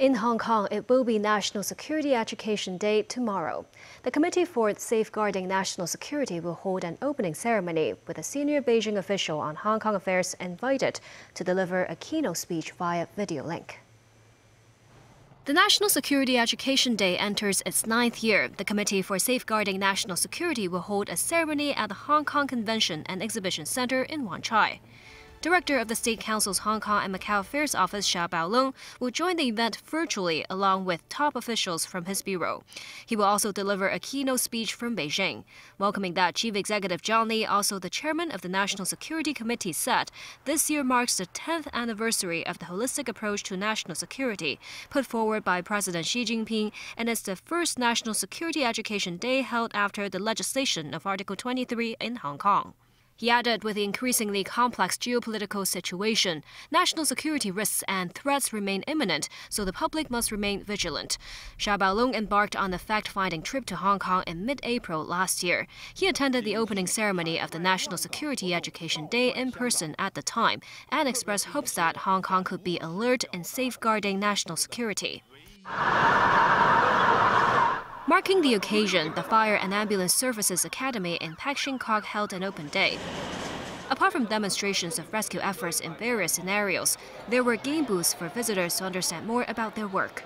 In Hong Kong, it will be National Security Education Day tomorrow. The Committee for Safeguarding National Security will hold an opening ceremony with a senior Beijing official on Hong Kong affairs invited to deliver a keynote speech via video link. The National Security Education Day enters its ninth year. The Committee for Safeguarding National Security will hold a ceremony at the Hong Kong Convention and Exhibition Center in Wan Chai. Director of the State Council's Hong Kong and Macau Affairs Office, Xia Baolong, will join the event virtually along with top officials from his bureau. He will also deliver a keynote speech from Beijing. Welcoming that, Chief Executive John Lee, also the chairman of the National Security Committee, said this year marks the 10th anniversary of the holistic approach to national security put forward by President Xi Jinping and is the first National Security Education Day held after the legislation of Article 23 in Hong Kong. He added, with the increasingly complex geopolitical situation, national security risks and threats remain imminent, so the public must remain vigilant. Xia Baolong embarked on a fact-finding trip to Hong Kong in mid-April last year. He attended the opening ceremony of the National Security Education Day in person at the time and expressed hopes that Hong Kong could be alert in safeguarding national security. Marking the occasion, the Fire and Ambulance Services Academy in Pak Shing Kok held an open day. Apart from demonstrations of rescue efforts in various scenarios, there were game booths for visitors to understand more about their work.